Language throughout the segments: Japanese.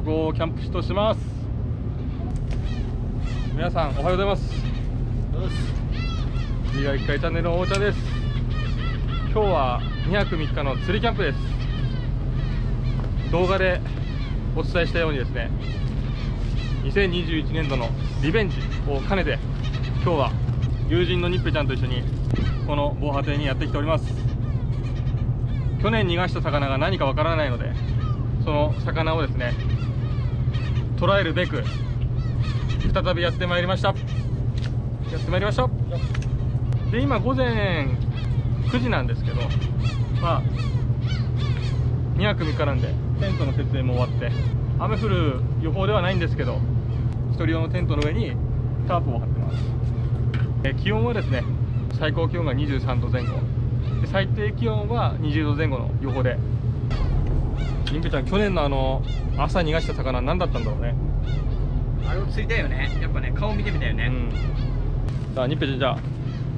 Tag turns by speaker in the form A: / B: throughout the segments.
A: ここをキャンプ地とします。皆さんおはようございます。次が1回チャンネルのおーちゃです。今日は2泊3日の釣りキャンプです。動画でお伝えしたようにですね2021年度のリベンジを兼ねて今日は友人のニッペちゃんと一緒にこの防波堤にやってきております。去年逃がした魚が何かわからないのでその魚をですね捉えるべく再びやってまいりました。やってまいりました。で今午前9時なんですけどまあ2泊3日なんでテントの設営も終わって雨降る予報ではないんですけど1人用のテントの上にタープを張ってます。え気温はですね最高気温が23度前後。で最低気温は20度前後の予報でリンペちゃん去年のあの朝逃がした魚何だったんだろうね。
B: あれを釣りたいよね。やっぱね顔見てみたいよね、
A: うん。さあニッペちゃんじゃあ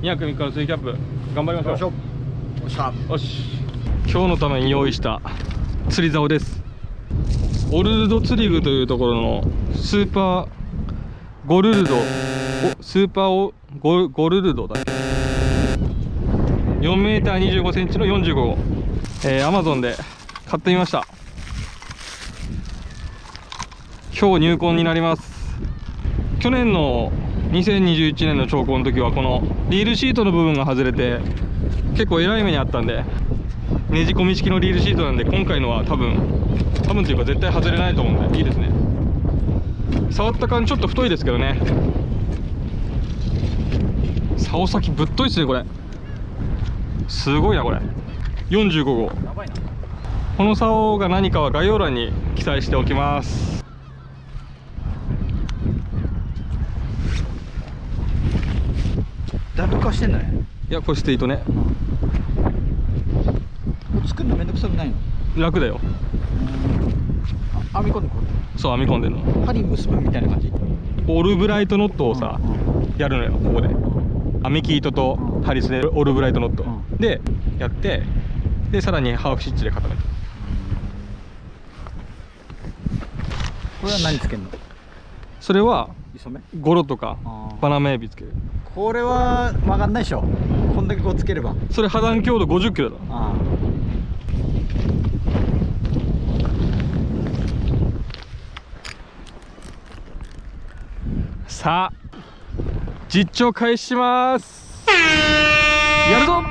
A: 2泊3日の釣りキャンプ頑張りましょう。
B: おっしゃ。
A: よし。今日のために用意した釣り竿です。オルルド釣り具というところのスーパーゴルルド。おスーパーオゴゴルルドだっけ 4m25cm の45号。えー、アマゾンで買ってみました今日入魂になります。去年の2021年の兆候の時はこのリールシートの部分が外れて結構えらい目にあったんでねじ込み式のリールシートなんで今回のは多分多分というか絶対外れないと思うんでいいですね。触った感じちょっと太いですけどね。竿先ぶっといですねこれ。すごいなこれ。45号。この竿が何かは概要欄に記載しておきます。
B: だいぶ化してんだね。
A: いやこれしていいとね。
B: 作るのめんどくさくないの？
A: 楽だよ。
B: あ編み込んでこ
A: そう編み込んでるの。
B: う針結ぶみたいな感じ？
A: オルブライトノットをさやるのよここで。編み木糸とハリスでオルブライトノット。
B: うん。
A: でやってでさらにハーフシッチで固めて
B: これは何つけんの？
A: それは
B: 磯目
A: ゴロとかバナメエビつける。
B: これは曲がんないでしょ。こんだけこうつければ。
A: それ破断強度50キロだ
B: あ
A: さあ実調開始します。やるぞ。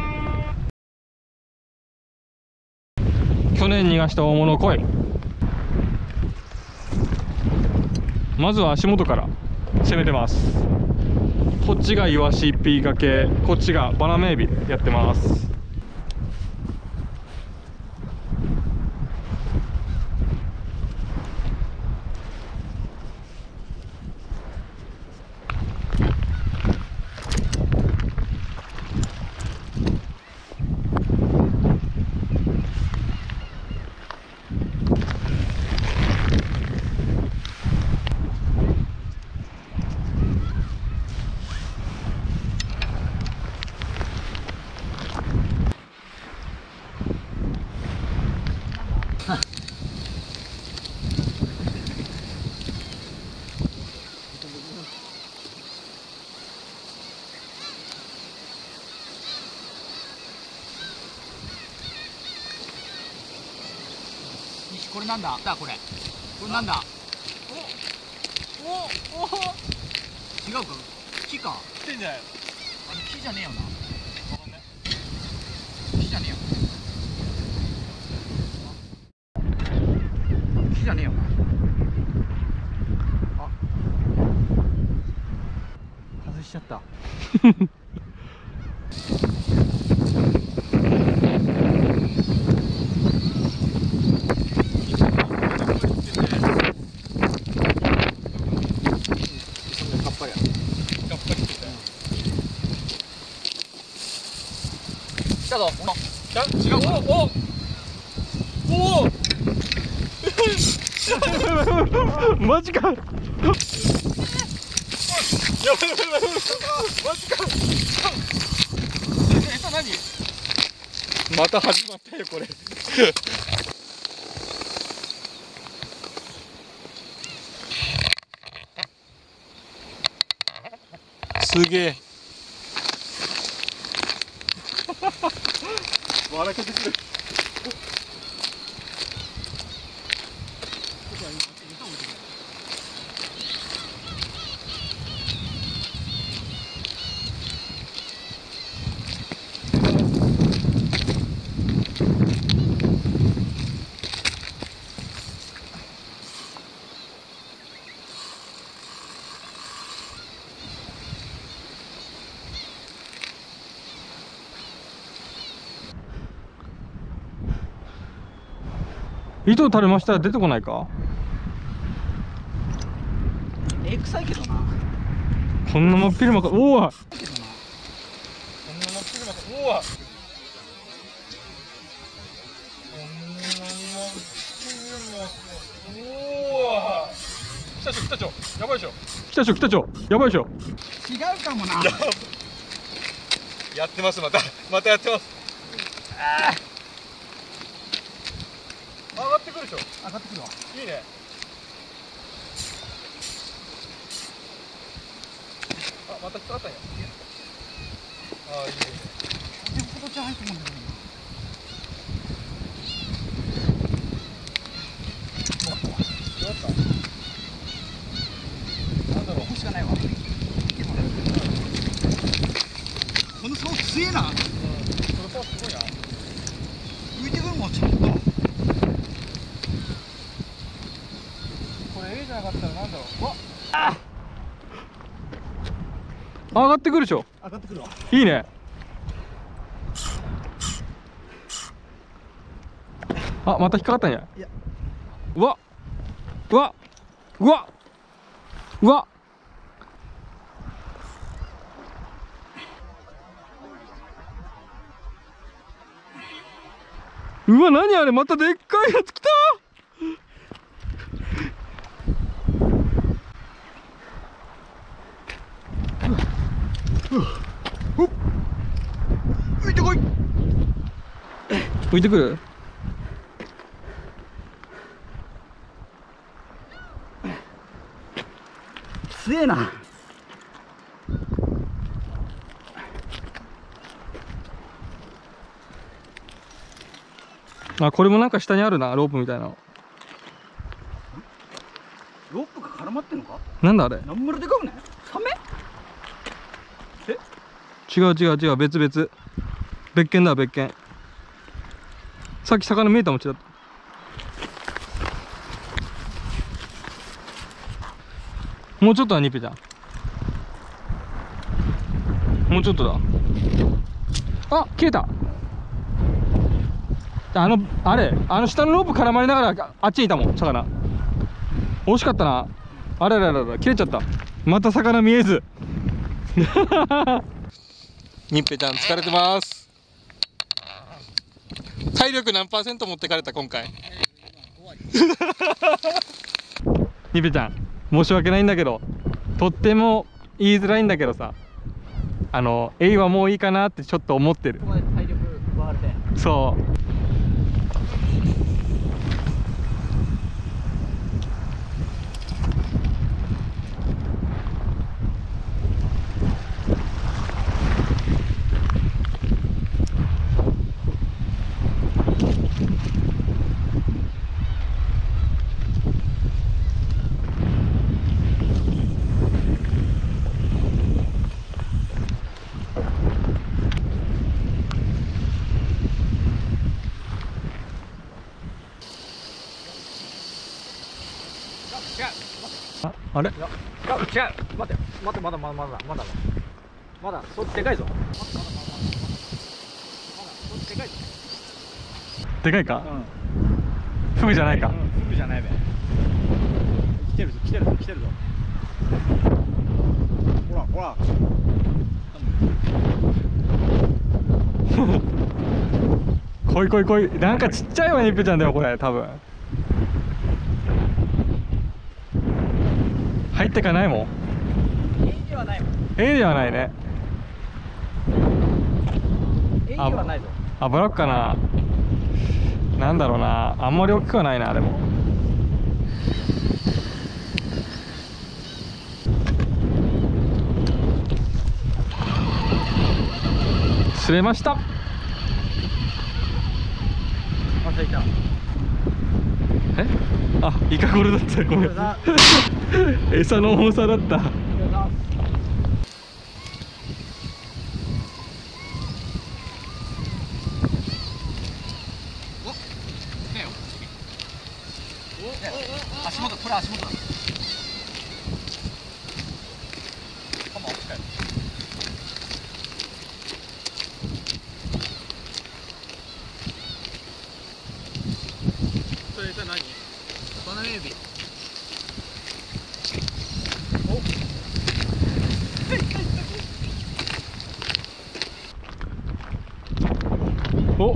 A: 去年逃がした大物来い。まずは足元から攻めてます。こっちがイワシ1匹掛けこっちがバナメエビでやってます。
B: これなんだ？だこれ。これなんだ？おおお違うか木か
A: 来てんじゃない
B: あれ木じゃねえよな木じゃねえよ木じゃねえよなあ外しちゃったさっぱりや
A: やっぱり来てたよ
B: 来たぞ
A: 違うおおおマジか。やばいやばいやばい。マジか。
B: 餌何？
A: また始まったよこれ。すげえ。笑けてくる糸垂れましたら出てこないか？
B: え臭いけどな。
A: こんな真っ昼間か。おおこんな真っ昼間か。おお来たちょ来たちょ。やばいでしょ。来たちょ来たちょ。やばいでしょ。
B: 違うかもな。
A: やってますまた。またやってます。上がってくるでしょ
B: 上がってくるわ。
A: いいね。あまた引っかかったんや。あいいね。いいね。
B: でも今年入ってくるんだけど
A: どうだったなんだろう
B: ここしかないわでもこの竿強えな
A: うんそれさすごいな
B: 浮いてくるもんちょっと
A: これ A じゃなんだろうわあ上がってくるでしょ。
B: 上がってくるわ。
A: いいね。あまた引っかかったんや。
B: いや。
A: うわ。うわ。うわ。うわ。うわ何あれ。またでっかいやつ来た
B: 浮いてこい
A: 浮いてくる
B: 強えな
A: あこれもなんか下にあるなロープみたいな
B: ロープが絡まっ。てんのか
A: なんだあれ
B: なんまるでかくないサメ
A: 違う違う違う別々。別件だ別件。さっき魚見えたもんちだったもうちょっとだニッペちゃんもうちょっとだ。あ切れた。あのあれあの下のロープ絡まりながらあっちにいたもん魚。惜しかったな。あれあれあれあれ切れちゃった。また魚見えず。ニッペちゃん疲れてます。体力何パーセント持ってかれた今回？ニッペちゃん申し訳ないんだけどとっても言いづらいんだけどさあのエイはもういいかなってちょっと思ってる。そうあれ？
B: いや違う。待って待ってまだまだまだまだまだそっちでかいぞまだそっちでかいぞ
A: でかいか
B: うん
A: フグじゃないか
B: うんフグじゃないべ来てるぞ来てるぞ来てるぞほらほら
A: 来い来い来いなんかちっちゃいわニッペちゃんだよこれ多分入ってかないもん。
B: いいよはないもん。
A: A ではない。ね
B: A はないぞ。
A: あブラックかな。なんだろうな。あんまり大きくはないなでも。釣れました。
B: あついた
A: えあイカゴルだったごめん。
B: だ。
A: 餌の重さだった
B: おねよおおお足元これ足元だカモ近い
A: それ餌何
B: バナナ指
A: お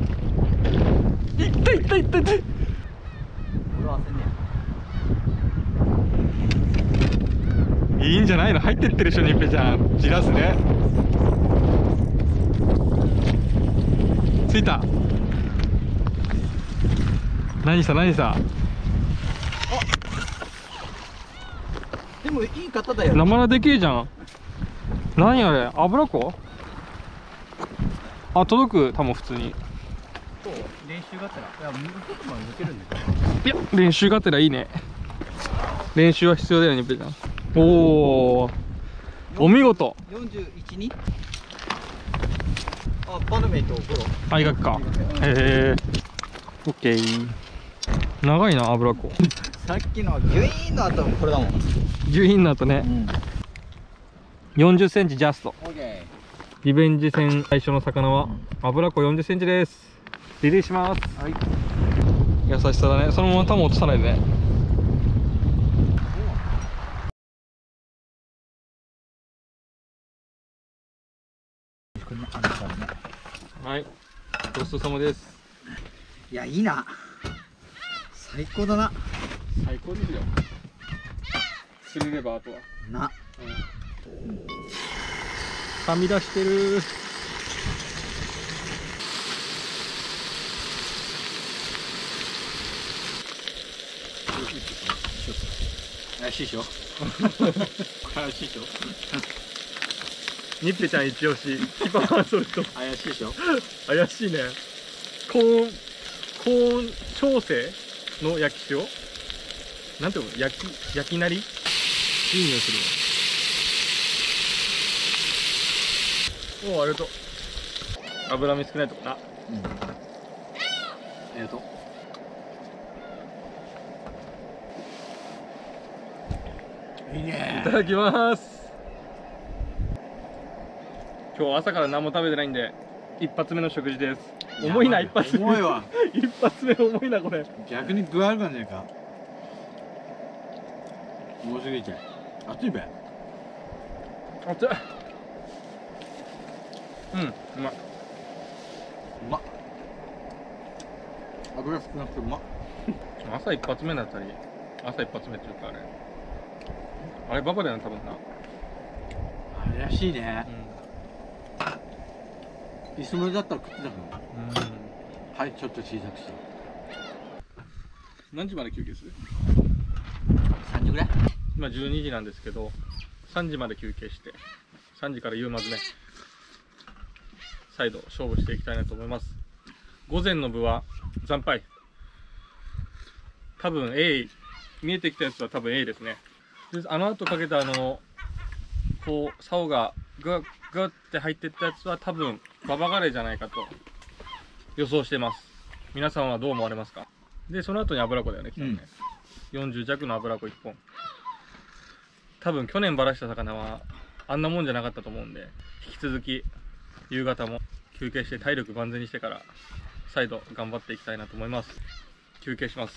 A: いったいったいったいった
B: 俺はせんね
A: いいんじゃないの入ってってるでしょニッペちゃん。じらすね。ついた。何さ何さ
B: でもいい方だよ。
A: 生のでけえじゃん。何あれ油子？あ届く多分普通に。
B: 練習があったら。いや抜けるんだけど。
A: いや練習がてらいいね。練習は必要だよニッペちゃんおおお見事。
B: 41にあバナメイトゴロ
A: あいがくか。へえオッケー。長いな油子。
B: さっきのギュイーンの後もこれだもん。
A: 10インの後ね。
B: ん。
A: 4 0センチジャスト。
B: オッケ
A: リベンジ戦最初の魚は油子4 0センチです。リリーします。
B: ーはい。
A: 優しさだね。そのまま球落とさないでねはい。ごちそうさまです。
B: いやいいな。最高だな。
A: 最高ですよ。釣れればあとは。
B: な。
A: はみ出してる。
B: 怪しいでしょ
A: 怪しいでしょニッペちゃん一押し。キパーソルト。
B: 怪しいでしょ？
A: 怪しいね。コーンコーン調整の焼き塩？なんていうの？焼き焼きなり？いい匂いするわ。おおありがとう。脂身少ないとこな
B: うん。ありがとう。いいね
A: いただきます今日朝から何も食べてないんで一発目の食事です。重いな一発目。
B: 重いわ。
A: 一発目重いなこれ。
B: 逆に具合あるかねえか。重すぎちゃう熱いべ。
A: 熱いうんうまい。う
B: まっ。油少なくてうまっ。
A: 朝一発目だったり朝一発目っていうかあれ。あれババだよな多分な。
B: 怪しいねいつもりだったら食ってたけど
A: うん。
B: はいちょっと小さくして。
A: 何時まで休憩する
B: ？3時ぐらい。
A: 今12時なんですけど3時まで休憩して3時から夕まずね再度勝負していきたいなと思います。午前の部は惨敗。多分 A 見えてきたやつは多分 A ですね。であの後かけたあのこう竿がグッグッって入ってったやつは多分ババガレーじゃないかと。予想してます。皆さんはどう思われますか？でその後に油子だよね来たのね、40弱の油子1本。多分去年ばらした魚はあんなもんじゃなかったと思うんで引き続き夕方も休憩して体力万全にしてから再度頑張っていきたいなと思います。休憩します